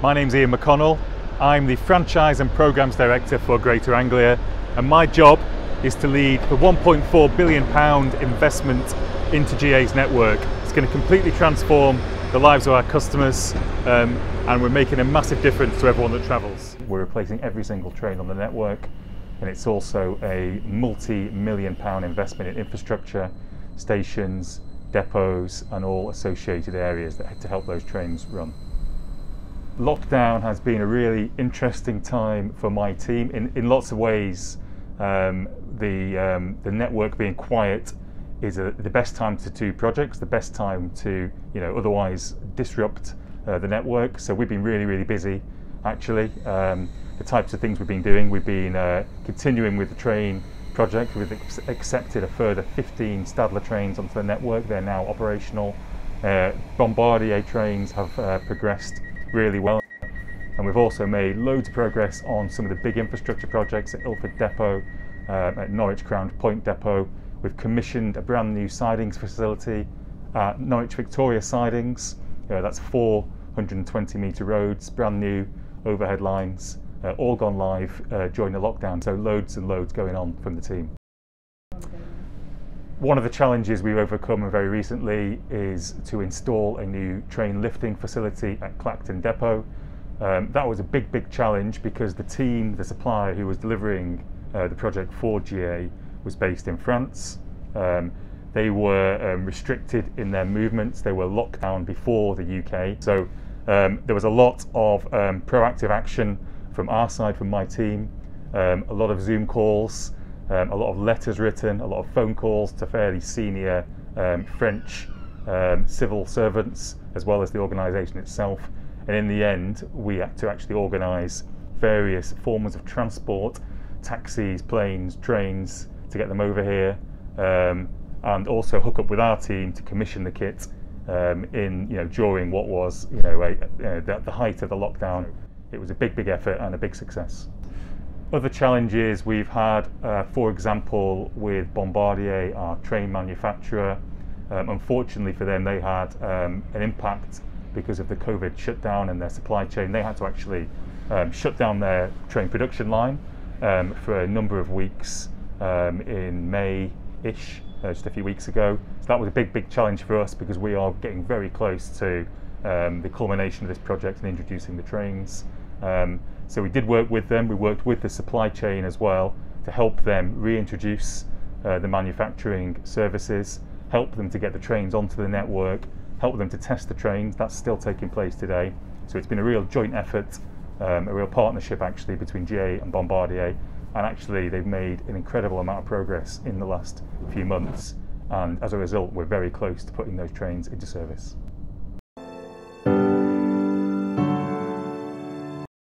My name's Ian McConnell. I'm the Franchise and Programmes Director for Greater Anglia, and my job is to lead the £1.4 billion investment into GA's network. It's going to completely transform the lives of our customers, um, and we're making a massive difference to everyone that travels. We're replacing every single train on the network, and it's also a multi million pound investment in infrastructure, stations, depots, and all associated areas that, to help those trains run lockdown has been a really interesting time for my team in, in lots of ways. Um, the, um, the network being quiet is a, the best time to do projects, the best time to you know otherwise disrupt uh, the network. So we've been really really busy actually. Um, the types of things we've been doing, we've been uh, continuing with the train project. We've accepted a further 15 Stadler trains onto the network. They're now operational. Uh, Bombardier trains have uh, progressed really well. And we've also made loads of progress on some of the big infrastructure projects at Ilford Depot, uh, at Norwich Crown Point Depot. We've commissioned a brand new sidings facility at Norwich Victoria Sidings. Uh, that's 420 metre roads, brand new overhead lines, uh, all gone live uh, during the lockdown. So loads and loads going on from the team. One of the challenges we've overcome very recently is to install a new train lifting facility at Clacton Depot. Um, that was a big, big challenge because the team, the supplier who was delivering uh, the project for GA was based in France. Um, they were um, restricted in their movements, they were locked down before the UK. So um, there was a lot of um, proactive action from our side, from my team, um, a lot of Zoom calls, um, a lot of letters written, a lot of phone calls to fairly senior um, French um, civil servants, as well as the organisation itself. And in the end, we had to actually organise various forms of transport, taxis, planes, trains, to get them over here, um, and also hook up with our team to commission the kit um, in, you know, during what was, you know, a, a, the, the height of the lockdown. It was a big, big effort and a big success. Other challenges we've had, uh, for example, with Bombardier, our train manufacturer, um, unfortunately for them, they had um, an impact because of the COVID shutdown and their supply chain. They had to actually um, shut down their train production line um, for a number of weeks um, in May-ish, uh, just a few weeks ago. So that was a big, big challenge for us because we are getting very close to um, the culmination of this project and introducing the trains. Um, so we did work with them, we worked with the supply chain as well to help them reintroduce uh, the manufacturing services, help them to get the trains onto the network, help them to test the trains. That's still taking place today. So it's been a real joint effort, um, a real partnership actually between GA and Bombardier. And actually, they've made an incredible amount of progress in the last few months. And as a result, we're very close to putting those trains into service.